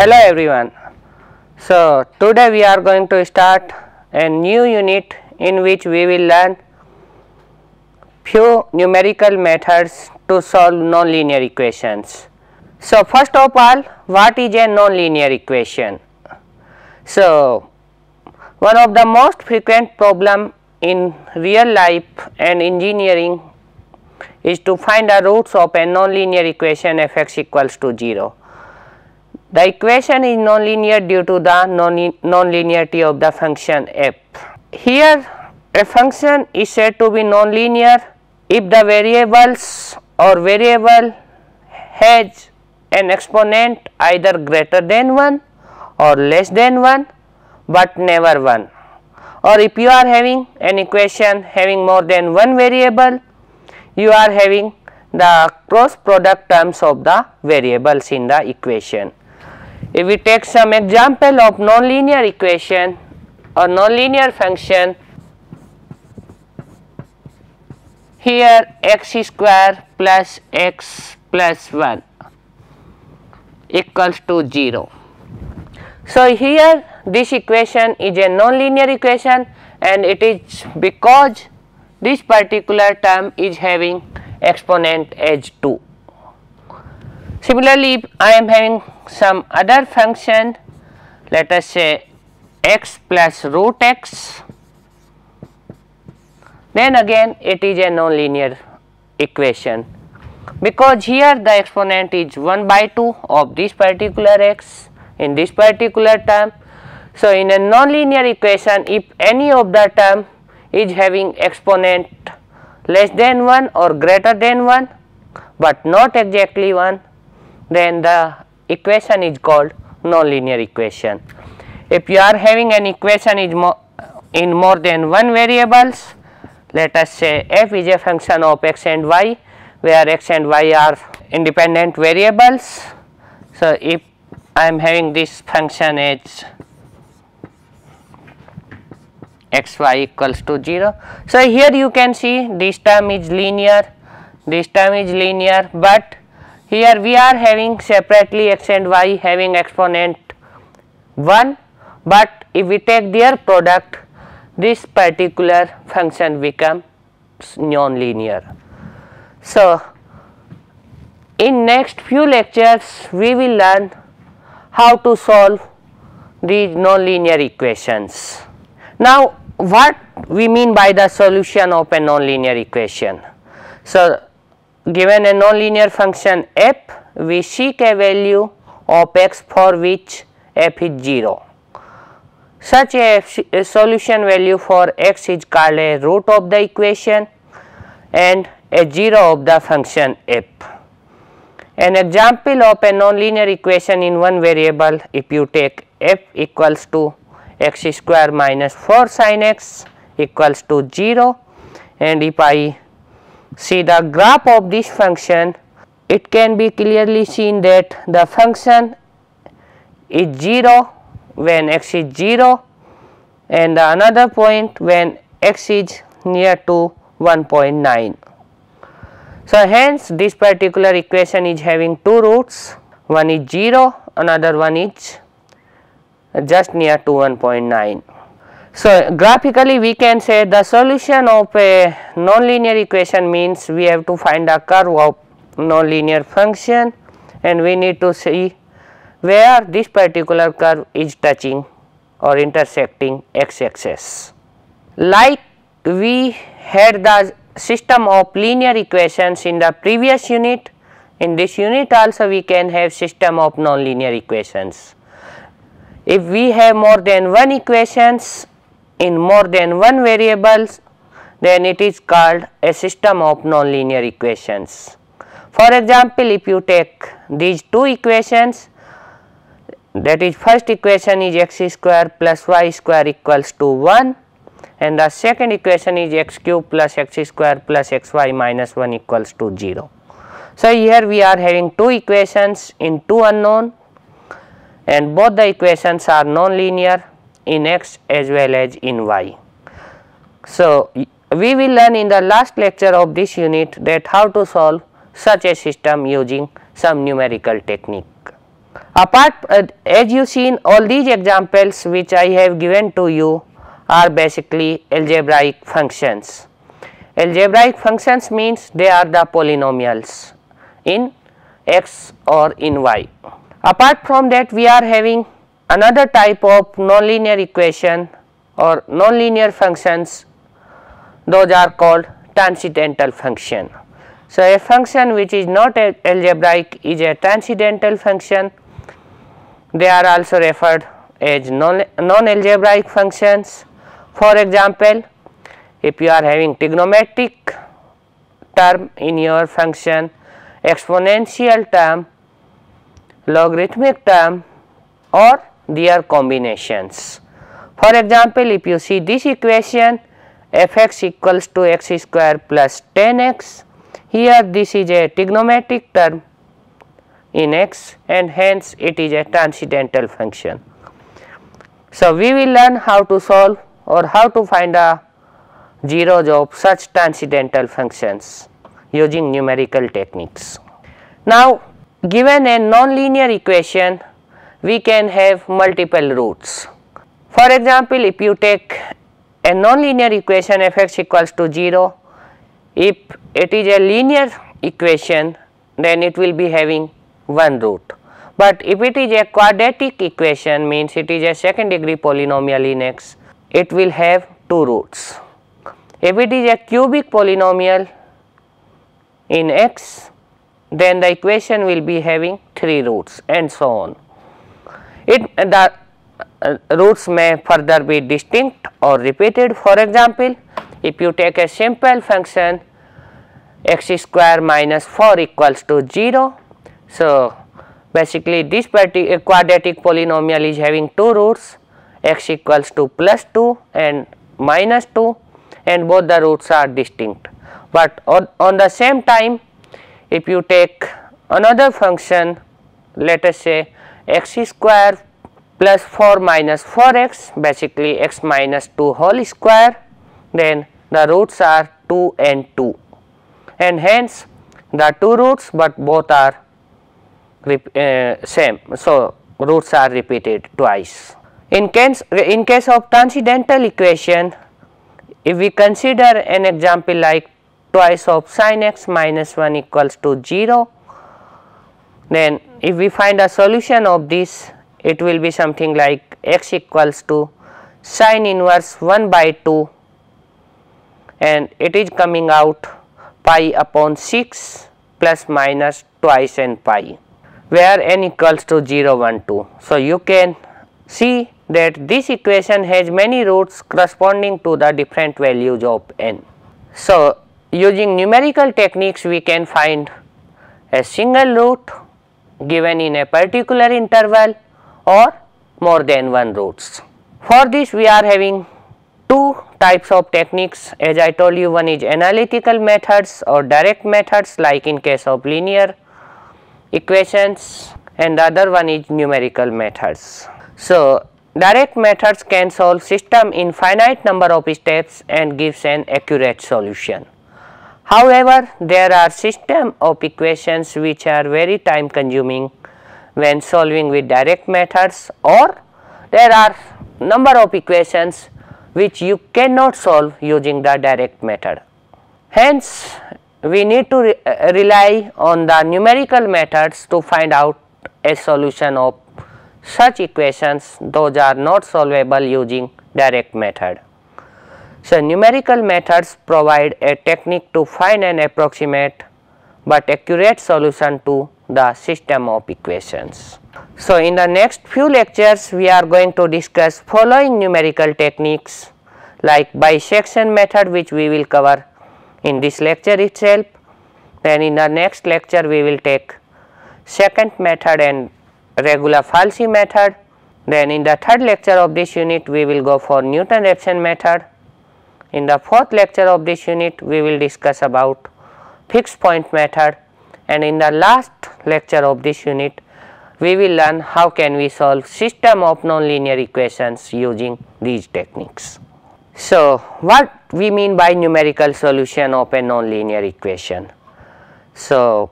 Hello everyone. So today we are going to start a new unit in which we will learn few numerical methods to solve nonlinear equations. So first of all what is a nonlinear equation? So one of the most frequent problem in real life and engineering is to find the roots of a nonlinear equation fx equals to 0. The equation is nonlinear due to the nonlinearity of the function f. Here a function is said to be nonlinear if the variables or variable has an exponent either greater than 1 or less than 1 but never 1 or if you are having an equation having more than one variable you are having the cross product terms of the variables in the equation. If we take some example of nonlinear equation or nonlinear function here x square plus x plus 1 equals to 0. So, here this equation is a nonlinear equation and it is because this particular term is having exponent as 2. Similarly, I am having some other function. Let us say x plus root x. Then again it is a nonlinear equation. Because here the exponent is 1 by 2 of this particular x in this particular term. So, in a nonlinear equation if any of the term is having exponent less than 1 or greater than 1 but not exactly 1 then the equation is called nonlinear equation. If you are having an equation is mo in more than one variables let us say f is a function of x and y where x and y are independent variables. So, if I am having this function as x y equals to 0. So, here you can see this term is linear, this term is linear, but here we are having separately x and y having exponent 1, but if we take their product this particular function becomes non-linear. So, in next few lectures we will learn how to solve these nonlinear equations. Now, what we mean by the solution of a nonlinear equation? So, given a nonlinear function f, we seek a value of x for which f is 0. Such a, solution value for x is called a root of the equation and a 0 of the function f. An example of a nonlinear equation in one variable if you take f equals to x square minus 4 sin x equals to 0 and if I see the graph of this function it can be clearly seen that the function is 0 when x is 0 and another point when x is near to 1.9. So, hence this particular equation is having two roots one is 0 another one is just near to 1.9. So, graphically we can say the solution of a nonlinear equation means we have to find a curve of nonlinear function and we need to see where this particular curve is touching or intersecting x axis. Like we had the system of linear equations in the previous unit, in this unit also we can have system of nonlinear equations. If we have more than one equations in more than one variables then it is called a system of nonlinear equations. For example, if you take these two equations that is first equation is x square plus y square equals to 1 and the second equation is x cube plus x square plus xy minus 1 equals to 0. So, here we are having two equations in two unknown and both the equations are nonlinear in x as well as in y. So, we will learn in the last lecture of this unit that how to solve such a system using some numerical technique. Apart uh, as you seen all these examples which I have given to you are basically algebraic functions. Algebraic functions means they are the polynomials in x or in y. Apart from that we are having another type of nonlinear equation or nonlinear functions those are called transcendental function. So, a function which is not algebraic is a transcendental function they are also referred as non-algebraic functions. For example, if you are having trigonometric term in your function, exponential term, logarithmic term or their combinations. For example, if you see this equation f x equals to x square plus tan x, here this is a trigonometric term in x and hence it is a transcendental function. So, we will learn how to solve or how to find the zeros of such transcendental functions using numerical techniques. Now, given a nonlinear equation, we can have multiple roots. For example, if you take a nonlinear equation f x equals to 0, if it is a linear equation, then it will be having one root. But if it is a quadratic equation means it is a second degree polynomial in x, it will have two roots. If it is a cubic polynomial in x, then the equation will be having 3 roots and so on. It the uh, roots may further be distinct or repeated. For example, if you take a simple function x square minus 4 equals to 0, so, basically this quadratic polynomial is having two roots x equals to plus 2 and minus 2 and both the roots are distinct. But on, on the same time if you take another function let us say x square plus 4 minus 4x basically x minus 2 whole square then the roots are 2 and 2 and hence the two roots but both are uh, same. So, roots are repeated twice. In case, in case of transcendental equation, if we consider an example like twice of sin x minus 1 equals to 0, then if we find a solution of this, it will be something like x equals to sin inverse 1 by 2 and it is coming out pi upon 6 plus minus twice and pi where n equals to 0 1 2. So, you can see that this equation has many roots corresponding to the different values of n. So, using numerical techniques we can find a single root given in a particular interval or more than one roots. For this we are having two types of techniques as I told you one is analytical methods or direct methods like in case of linear equations and the other one is numerical methods. So, direct methods can solve system in finite number of steps and gives an accurate solution. However, there are system of equations which are very time consuming when solving with direct methods or there are number of equations which you cannot solve using the direct method. Hence, we need to re uh, rely on the numerical methods to find out a solution of such equations those are not solvable using direct method. So, numerical methods provide a technique to find an approximate but accurate solution to the system of equations. So, in the next few lectures we are going to discuss following numerical techniques like bisection method which we will cover in this lecture itself. Then in the next lecture we will take secant method and regula falsi method. Then in the third lecture of this unit we will go for Newton-Raphson method. In the fourth lecture of this unit we will discuss about fixed point method and in the last lecture of this unit we will learn how can we solve system of nonlinear equations using these techniques. So, what we mean by numerical solution of a nonlinear equation? So,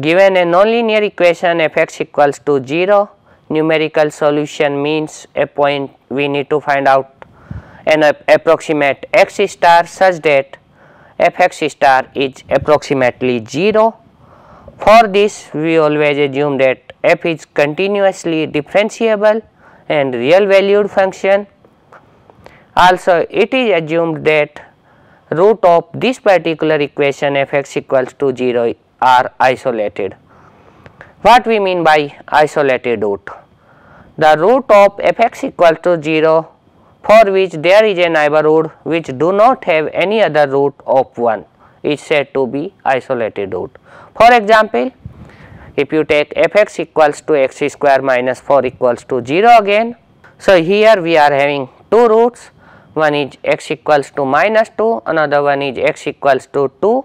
given a nonlinear equation fx equals to 0 numerical solution means a point we need to find out an approximate x star such that fx star is approximately 0. For this we always assume that f is continuously differentiable and real valued function. Also it is assumed that root of this particular equation fx equals to 0 are isolated. What we mean by isolated root? The root of fx equal to 0 for which there is a neighborhood which do not have any other root of 1 is said to be isolated root. For example, if you take fx equals to x square minus 4 equals to 0 again. So, here we are having two roots one is x equals to minus 2 another one is x equals to 2.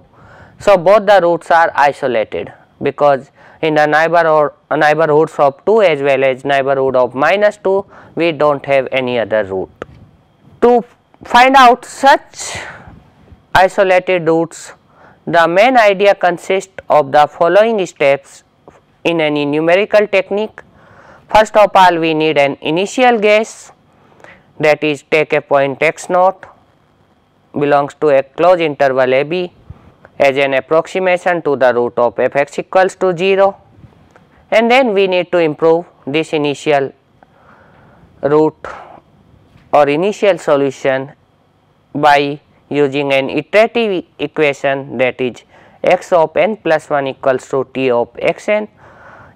So, both the roots are isolated because in the neighborhood neighborhoods of 2 as well as neighborhood of minus 2 we do not have any other root. To find out such isolated roots, the main idea consists of the following steps in any numerical technique. First of all, we need an initial guess that is take a point x naught belongs to a closed interval a b as an approximation to the root of f x equals to 0 and then we need to improve this initial root or initial solution by using an iterative equation that is x of n plus 1 equals to t of x n,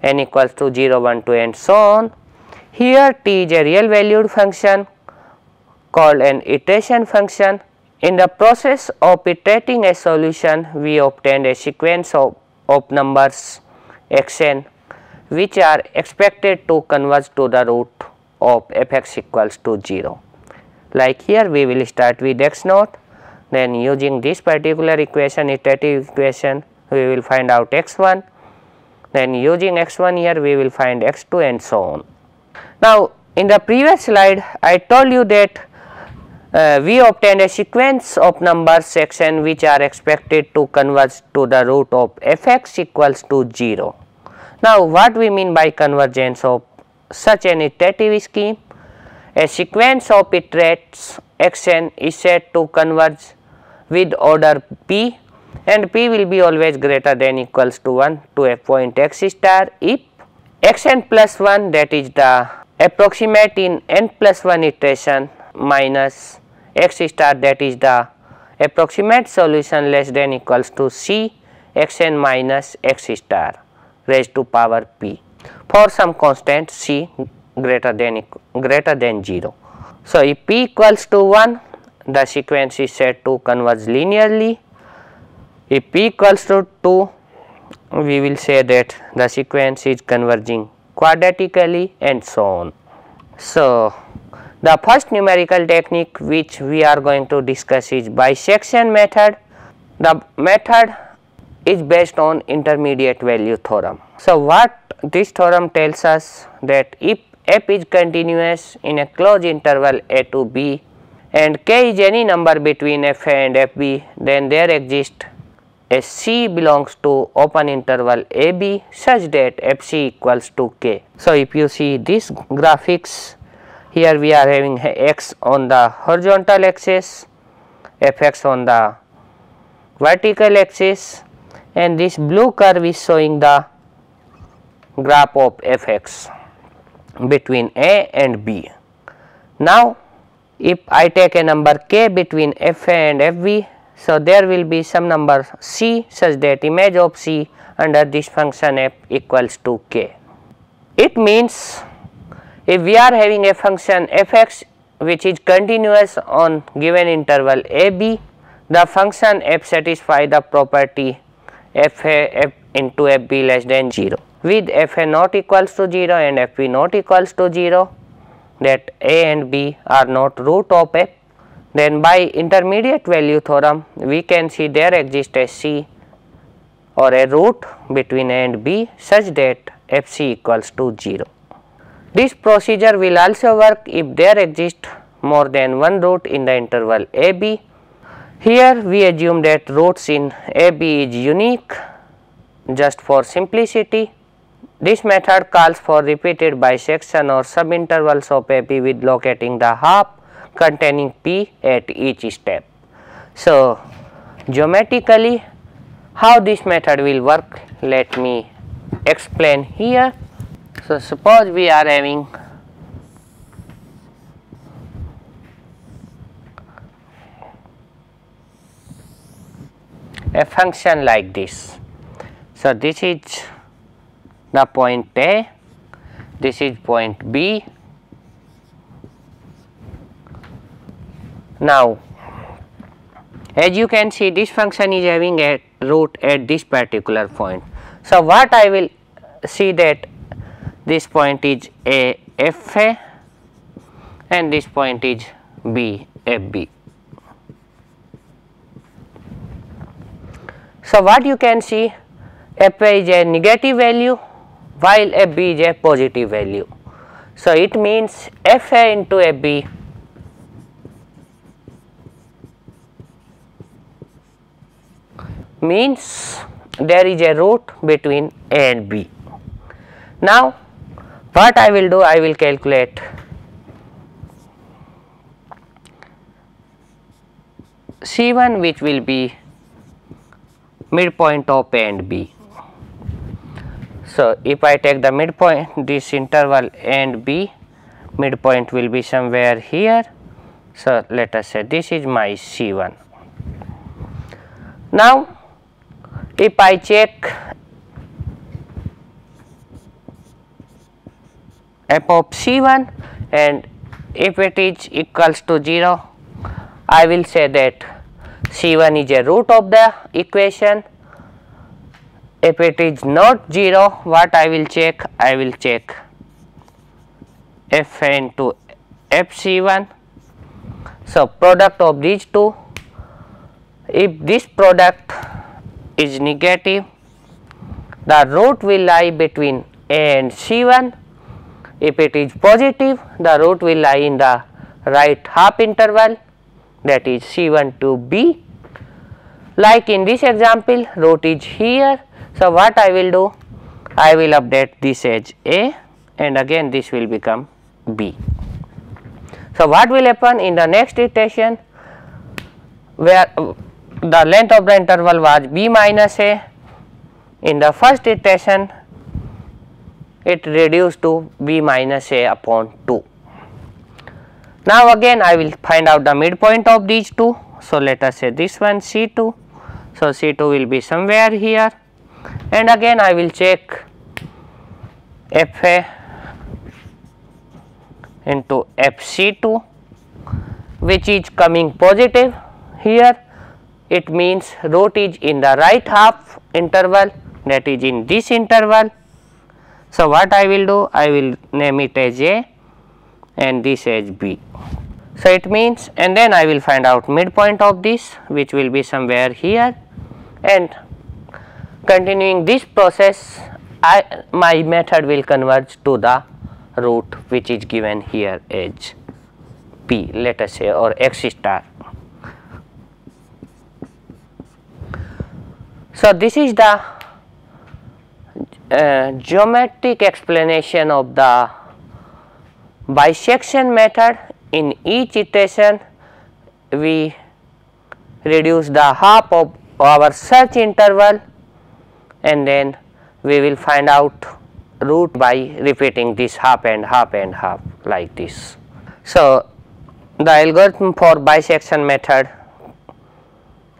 n equals to 0, 1, 2 and so on. Here t is a real valued function called an iteration function. In the process of iterating a solution, we obtained a sequence of, of numbers x n which are expected to converge to the root of f x equals to 0. Like here we will start with x naught then using this particular equation iterative equation we will find out x 1 then using x 1 here we will find x 2 and so on. Now in the previous slide I told you that uh, we obtained a sequence of numbers x n which are expected to converge to the root of f x equals to 0. Now what we mean by convergence of such an iterative scheme? A sequence of iterates x n is said to converge with order p and p will be always greater than equals to 1 to a point x star if x n plus 1 that is the approximate in n plus 1 iteration minus x star that is the approximate solution less than equals to c x n minus x star raised to power p for some constant c greater than greater than 0. So, if p equals to 1 the sequence is said to converge linearly. If p equals to 2 we will say that the sequence is converging quadratically and so on. So, the first numerical technique which we are going to discuss is bisection method. The method is based on intermediate value theorem. So, what this theorem tells us that if f is continuous in a closed interval a to b and k is any number between f a and f b then there exists a c belongs to open interval a b such that f c equals to k. So, if you see this graphics here we are having x on the horizontal axis f x on the vertical axis and this blue curve is showing the graph of f x between A and B. Now, if I take a number k between f a and f b, so there will be some number c such that image of c under this function f equals to k. It means if we are having a function f x which is continuous on given interval a b, the function f satisfy the property f a f into f b less than 0 with f a not equals to 0 and f b not equals to 0 that a and b are not root of f then by intermediate value theorem we can see there exists a c or a root between a and b such that f c equals to 0. This procedure will also work if there exists more than one root in the interval a b. Here we assume that roots in a b is unique just for simplicity this method calls for repeated bisection or subintervals of AB with locating the half containing P at each step. So, geometrically how this method will work let me explain here. So, suppose we are having a function like this. So, this is the point A, this is point B. Now, as you can see this function is having a root at this particular point. So, what I will see that this point is A f a and this point is B f b. So, what you can see f a is a negative value while f b is a positive value. So, it means f a into f b means there is a root between A and B. Now, what I will do? I will calculate C1 which will be midpoint of A and B. So, if I take the midpoint this interval and B midpoint will be somewhere here. So, let us say this is my C1. Now, if I check f of c1 and if it is equals to 0 I will say that c1 is a root of the equation if it is not 0 what I will check? I will check f into fc1 so product of these two if this product is negative the root will lie between a and c1 if it is positive the root will lie in the right half interval that is c1 to b. Like in this example root is here so what i will do i will update this as a and again this will become b so what will happen in the next iteration where the length of the interval was b minus a. In the first iteration, it reduced to b minus a upon 2. Now again I will find out the midpoint of these two. So let us say this one C2. So C2 will be somewhere here and again I will check FA into FC2 which is coming positive here it means root is in the right half interval that is in this interval. So, what I will do? I will name it as A and this as B. So, it means and then I will find out midpoint of this which will be somewhere here and continuing this process I, my method will converge to the root which is given here as P let us say or x star. So, this is the uh, geometric explanation of the bisection method. In each iteration, we reduce the half of our search interval and then we will find out root by repeating this half and half and half like this. So, the algorithm for bisection method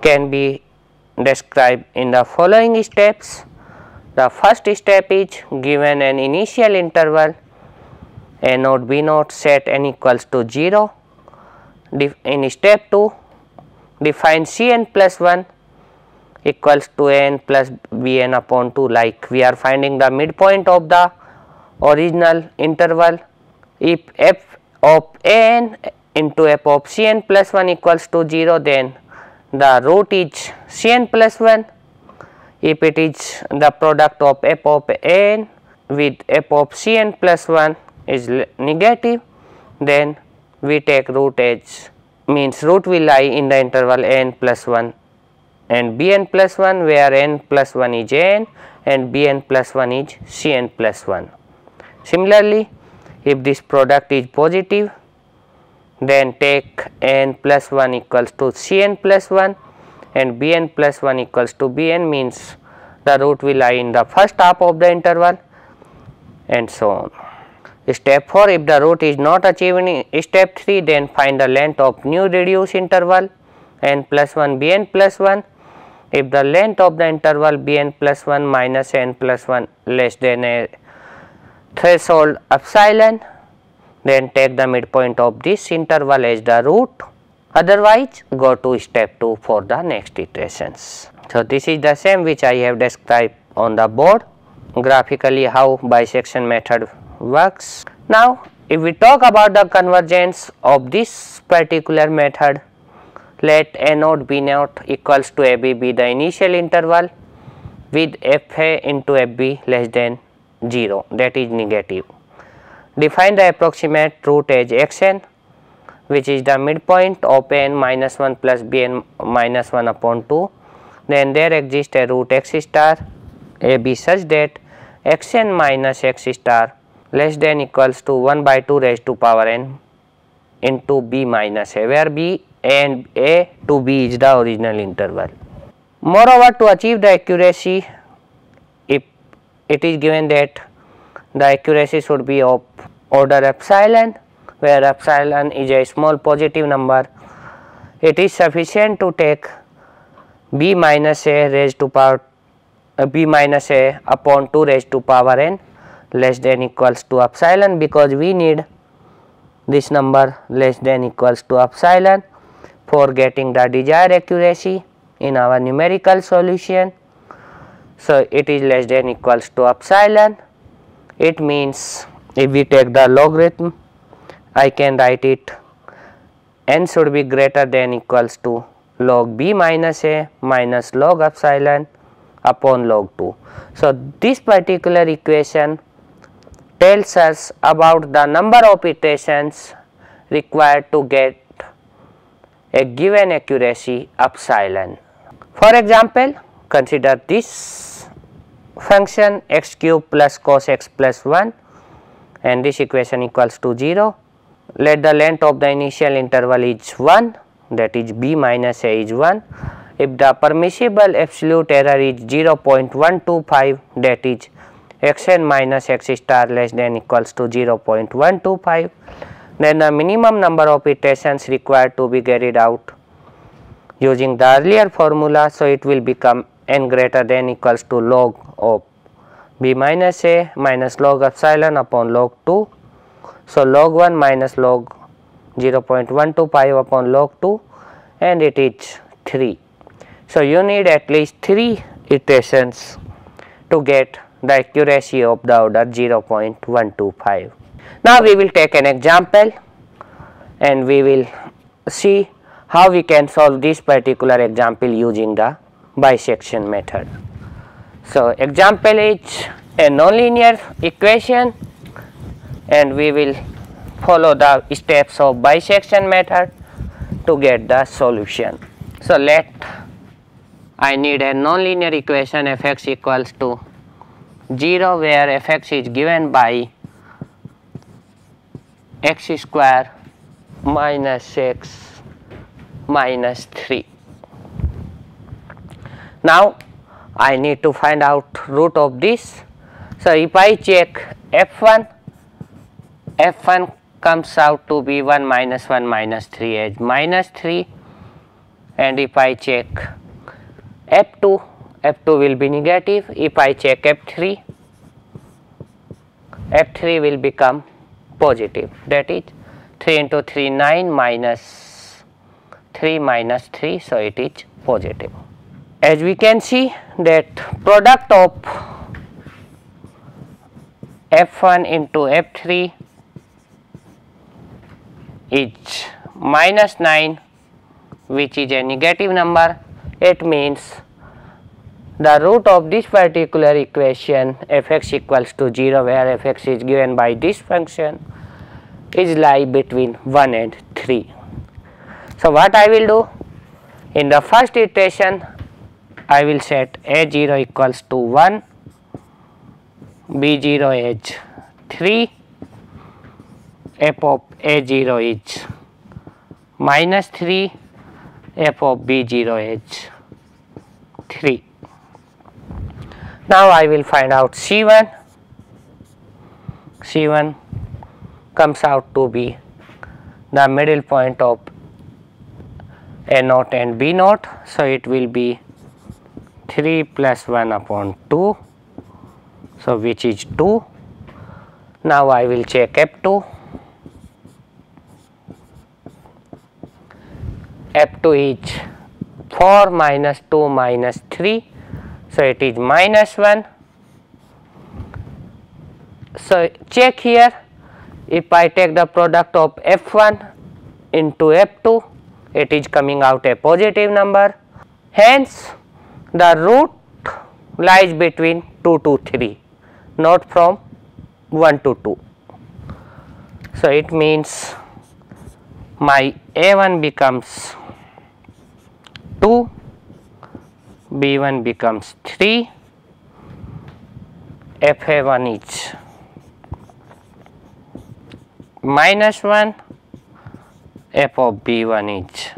can be described in the following steps. The first step is given an initial interval a naught b naught set n equals to 0. In step 2 define c n plus 1 equals to n plus b n upon 2 like we are finding the midpoint of the original interval. If f of n into f of c n plus 1 equals to 0 then the root is Cn plus 1 if it is the product of f of n with f of Cn plus 1 is negative then we take root as means root will lie in the interval n plus 1 and bn plus 1 where n plus 1 is n and bn plus 1 is cn plus 1. Similarly, if this product is positive then take n plus 1 equals to cn plus 1 and bn plus 1 equals to bn means the root will lie in the first half of the interval and so on. Step 4 if the root is not achieved in step 3 then find the length of new reduced interval n plus 1 bn plus 1 if the length of the interval bn plus 1 minus n plus 1 less than a threshold epsilon then take the midpoint of this interval as the root otherwise go to step 2 for the next iterations. So, this is the same which I have described on the board graphically how bisection method works. Now, if we talk about the convergence of this particular method let a naught b naught equals to a b be the initial interval with f a into f less than 0 that is negative. Define the approximate root as x n which is the midpoint of n minus 1 plus b n minus 1 upon 2 then there exists a root x star a b such that x n minus x star less than equals to 1 by 2 raised to power n into b minus a where b and a to b is the original interval. Moreover to achieve the accuracy if it is given that the accuracy should be of order epsilon where epsilon is a small positive number it is sufficient to take b minus a raised to power uh, b minus a upon 2 raised to power n less than equals to epsilon because we need this number less than equals to epsilon for getting the desired accuracy in our numerical solution. So, it is less than equals to epsilon it means if we take the logarithm I can write it n should be greater than equals to log b minus a minus log epsilon upon log 2. So, this particular equation tells us about the number of iterations required to get a given accuracy epsilon. For example, consider this function x cube plus cos x plus 1 and this equation equals to 0. Let the length of the initial interval is 1 that is b minus a is 1. If the permissible absolute error is 0.125 that is x n minus x star less than equals to 0.125 then the minimum number of iterations required to be carried out using the earlier formula. So, it will become n greater than equals to log of b minus a minus log epsilon upon log 2. So, log 1 minus log 0.125 upon log 2 and it is 3. So, you need at least 3 iterations to get the accuracy of the order 0.125. Now, we will take an example and we will see how we can solve this particular example using the bisection method. So, example is a nonlinear equation and we will follow the steps of bisection method to get the solution. So, let I need a nonlinear equation f x equals to 0 where f x is given by x square minus x minus 3. Now, I need to find out root of this. So, if I check f1, f1 comes out to be 1 minus 1 minus 3 as minus 3 and if I check f2, f2 will be negative. If I check f3, f3 will become positive that is 3 into 3 9 minus 3 minus 3. So, it is positive as we can see that product of f1 into f3 is minus 9 which is a negative number it means the root of this particular equation fx equals to 0 where fx is given by this function is lie between 1 and 3. So, what I will do in the first iteration I will set a0 equals to 1 b0 is 3 f of a0 is minus 3 f of b0 is 3. Now I will find out C1, C1 comes out to be the middle point of A naught and B naught. So, it will be 3 plus 1 upon 2. So, which is 2. Now, I will check F2. F2 is 4 minus 2 minus 3. So, it is minus 1. So, check here if I take the product of F1 into F2 it is coming out a positive number. Hence, the root lies between 2 to 3 not from 1 to 2. So, it means my A1 becomes 2, B1 becomes 3, FA1 is minus 1 f of b1 is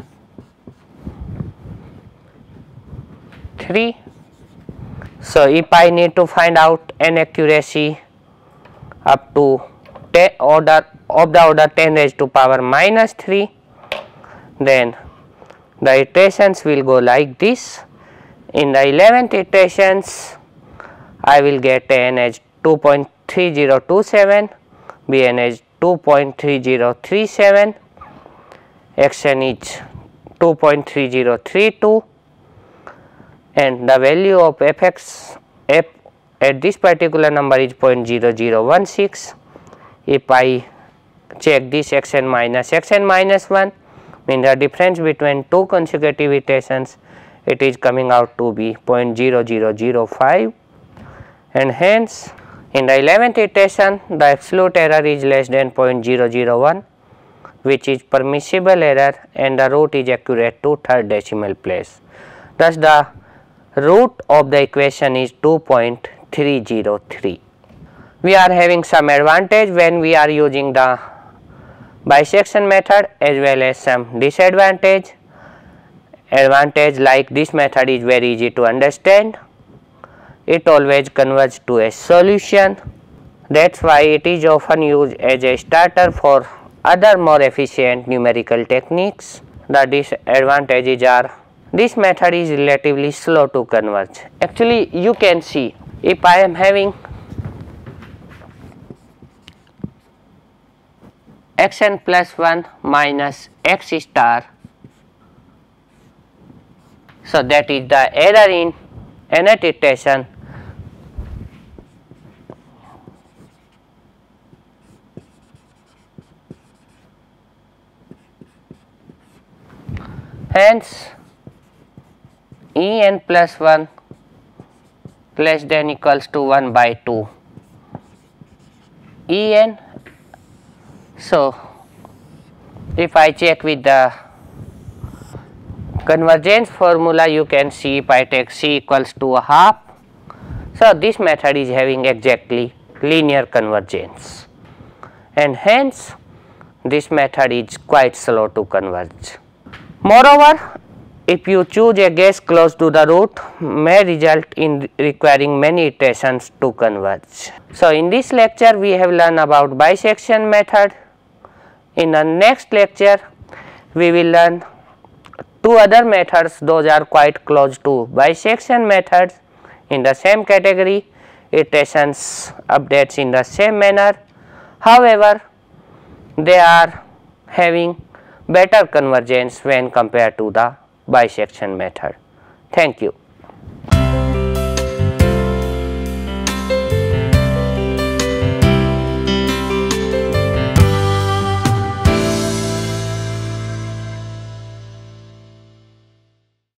3. So, if I need to find out an accuracy up to order of the order 10 raised to power minus 3 then the iterations will go like this. In the 11th iterations I will get n as 2.3027, bn as 2.3037 xn is 2.3032 and the value of fx f at this particular number is 0.0016. If I check this xn minus xn minus 1 mean the difference between two consecutive iterations it is coming out to be 0.0005 and hence in the 11th iteration the absolute error is less than 0.001 which is permissible error and the root is accurate to third decimal place. Thus, the root of the equation is 2.303. We are having some advantage when we are using the bisection method as well as some disadvantage. Advantage like this method is very easy to understand. It always converges to a solution. That is why it is often used as a starter for other more efficient numerical techniques. The disadvantages are this method is relatively slow to converge. Actually you can see if I am having xn plus 1 minus x star. So, that is the error in annotation Hence, E n plus 1 less than equals to 1 by 2 E n. So, if I check with the convergence formula you can see if I take C equals to a half. So, this method is having exactly linear convergence and hence this method is quite slow to converge. Moreover, if you choose a guess close to the root may result in requiring many iterations to converge. So, in this lecture we have learned about bisection method. In the next lecture we will learn two other methods those are quite close to bisection methods in the same category iterations updates in the same manner. However, they are having better convergence when compared to the bisection method. Thank you.